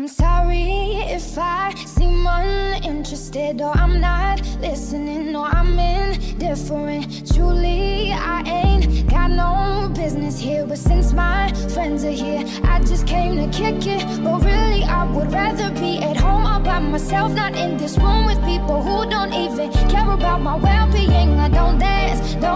I'm sorry if I seem uninterested or I'm not listening or I'm indifferent. Truly, I ain't got no business here, but since my friends are here, I just came to kick it. But really, I would rather be at home all by myself, not in this room with people who don't even care about my well being. I don't dance, don't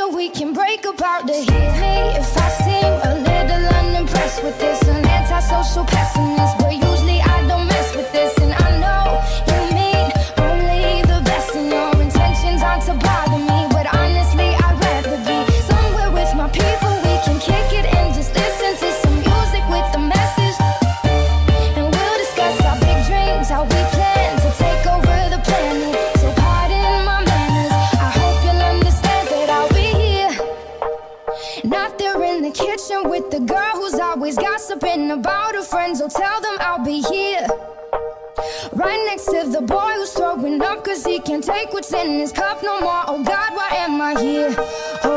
till we can break apart to hear me if I seem in the kitchen with the girl who's always gossiping about her friends. Oh, tell them I'll be here. Right next to the boy who's throwing up cause he can't take what's in his cup no more. Oh God, why am I here? Oh.